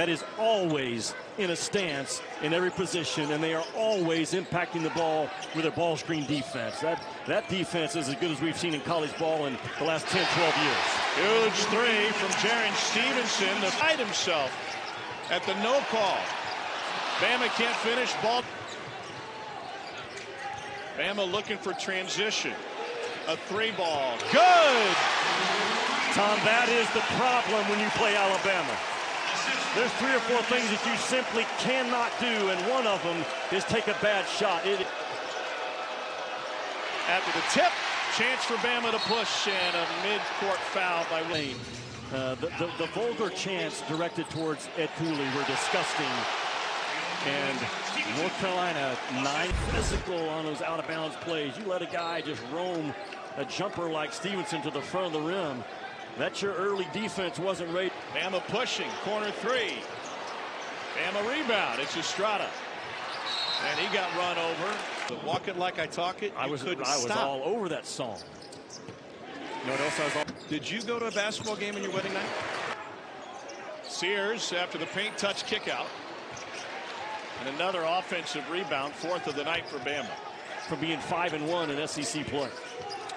that is always in a stance in every position, and they are always impacting the ball with their ball screen defense. That that defense is as good as we've seen in college ball in the last 10, 12 years. Huge three from Jarin Stevenson to fight himself at the no call. Bama can't finish ball. Bama looking for transition. A three ball. Good. Tom, that is the problem when you play Alabama. There's three or four things that you simply cannot do, and one of them is take a bad shot. It, After the tip, chance for Bama to push and a mid-court foul by Wayne. uh, the, the, the vulgar chants directed towards Ed Cooley were disgusting. And North Carolina, nine physical on those out-of-bounds plays. You let a guy just roam a jumper like Stevenson to the front of the rim. That's your early defense wasn't ready. Bama pushing, corner three. Bama rebound, it's Estrada. And he got run over. But walk it like I talk it, I was couldn't I was stop. all over that song. You know else I was all Did you go to a basketball game on your wedding night? Sears after the paint touch kick out. And another offensive rebound, fourth of the night for Bama. from being five and one in SEC play.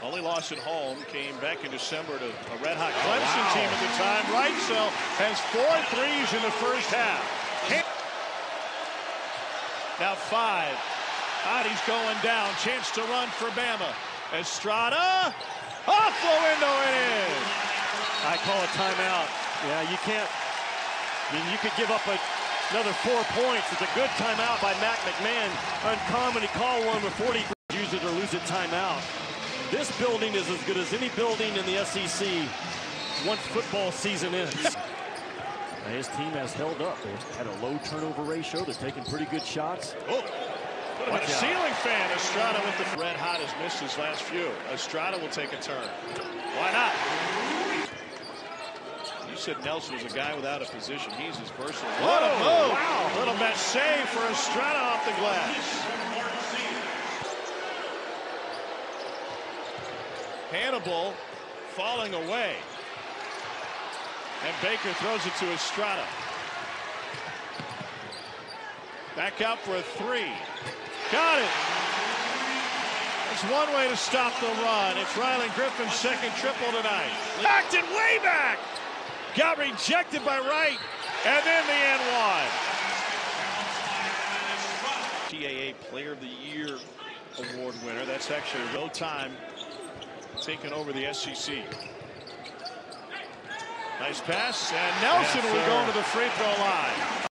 Only loss at home came back in December to a red hot Clemson wow. team at the time. Wrightsell has four threes in the first half. Now five. Hottie's going down. Chance to run for Bama. Estrada. Off the window it is. I call a timeout. Yeah, you can't. I mean, you could give up a, another four points. It's a good timeout by Matt McMahon. Uncommon to call one with he use it or lose it timeout. This building is as good as any building in the SEC once football season ends. Now, his team has held up. They've had a low turnover ratio. They're taking pretty good shots. Oh, put him in Watch a ceiling fan. Estrada with the red hot has missed his last few. Estrada will take a turn. Why not? You said Nelson was a guy without a position. He's as versatile. What a oh, move! wow. Little bit save for Estrada off the glass. Hannibal falling away. And Baker throws it to Estrada. Back out for a three. Got it. It's one way to stop the run. It's Rylan Griffin's second triple tonight. Backed it way back. Got rejected by Wright. And then the end one. CAA Player of the Year award winner. That's actually no time taking over the SEC. Nice pass. And Nelson Yes, will go to the free throw line.